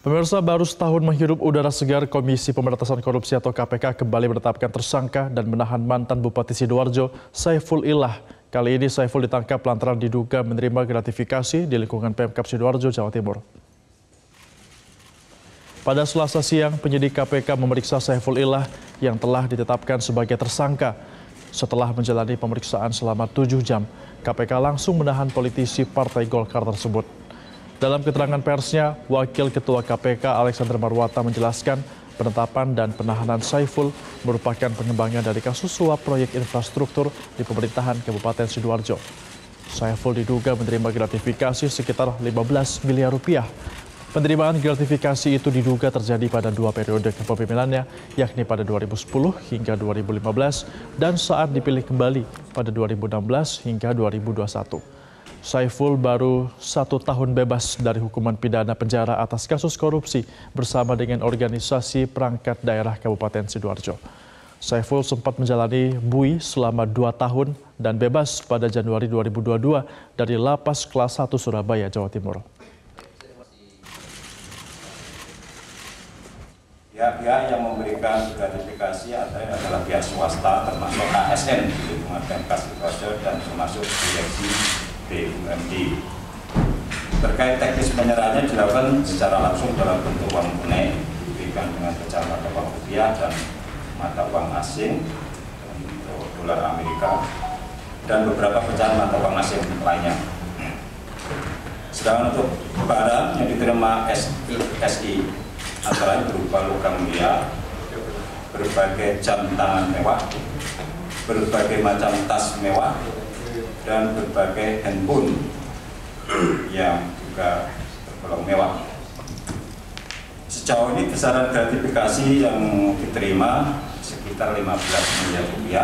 Pemirsa baru setahun menghirup udara segar Komisi Pemberantasan Korupsi atau KPK kembali menetapkan tersangka dan menahan mantan Bupati Sidoarjo Saiful Ilah. Kali ini Saiful ditangkap lantaran diduga menerima gratifikasi di lingkungan Pemkap Sidoarjo, Jawa Timur. Pada selasa siang, penyidik KPK memeriksa Saiful Ilah yang telah ditetapkan sebagai tersangka. Setelah menjalani pemeriksaan selama tujuh jam, KPK langsung menahan politisi Partai Golkar tersebut. Dalam keterangan persnya, Wakil Ketua KPK Alexander Marwata menjelaskan penetapan dan penahanan Saiful merupakan pengembangan dari kasus suap proyek infrastruktur di pemerintahan Kabupaten Sidoarjo. Saiful diduga menerima gratifikasi sekitar 15 miliar rupiah. Penerimaan gratifikasi itu diduga terjadi pada dua periode kepemimpinannya, yakni pada 2010 hingga 2015 dan saat dipilih kembali pada 2016 hingga 2021. Saiful baru satu tahun bebas dari hukuman pidana penjara atas kasus korupsi bersama dengan organisasi perangkat daerah Kabupaten Sidoarjo. Saiful sempat menjalani bui selama dua tahun dan bebas pada Januari 2022 dari Lapas Kelas 1 Surabaya, Jawa Timur. Pihak-pihak yang memberikan gratifikasi adalah pihak swasta termasuk ASN di lingkungan Pemkas Sidoarjo dan termasuk direksi BUMD. Terkait teknis penyerahannya dilakukan secara langsung dalam bentuk uang tunai diberikan dengan pecahan mata uang rupiah dan mata uang asing untuk dolar Amerika dan beberapa pecahan mata uang asing lainnya. Sedangkan untuk barang yang diterima SI antara berupa logam mulia, berbagai jam tangan mewah, berbagai macam tas mewah, dan berbagai handphone yang juga tergolong mewah. Sejauh ini besaran gratifikasi yang diterima sekitar 15 miliar rupiah